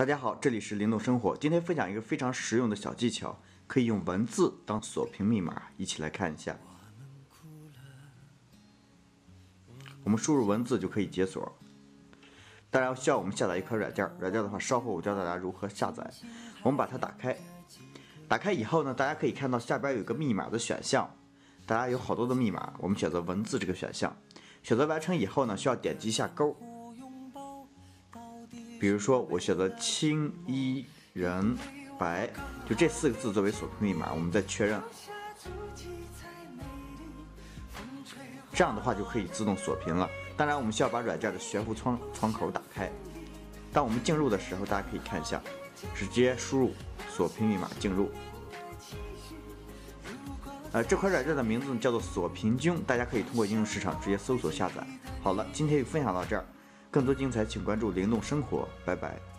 大家好，这里是灵动生活。今天分享一个非常实用的小技巧，可以用文字当锁屏密码，一起来看一下。我们输入文字就可以解锁。当然需要我们下载一款软件，软件的话稍后我教大家如何下载。我们把它打开，打开以后呢，大家可以看到下边有个密码的选项，大家有好多的密码，我们选择文字这个选项。选择完成以后呢，需要点击一下勾。比如说，我选择青衣人白，就这四个字作为锁屏密码，我们再确认，这样的话就可以自动锁屏了。当然，我们需要把软件的悬浮窗窗口打开。当我们进入的时候，大家可以看一下，直接输入锁屏密码进入。呃，这款软件的名字叫做锁屏君，大家可以通过应用市场直接搜索下载。好了，今天就分享到这儿。更多精彩，请关注灵动生活。拜拜。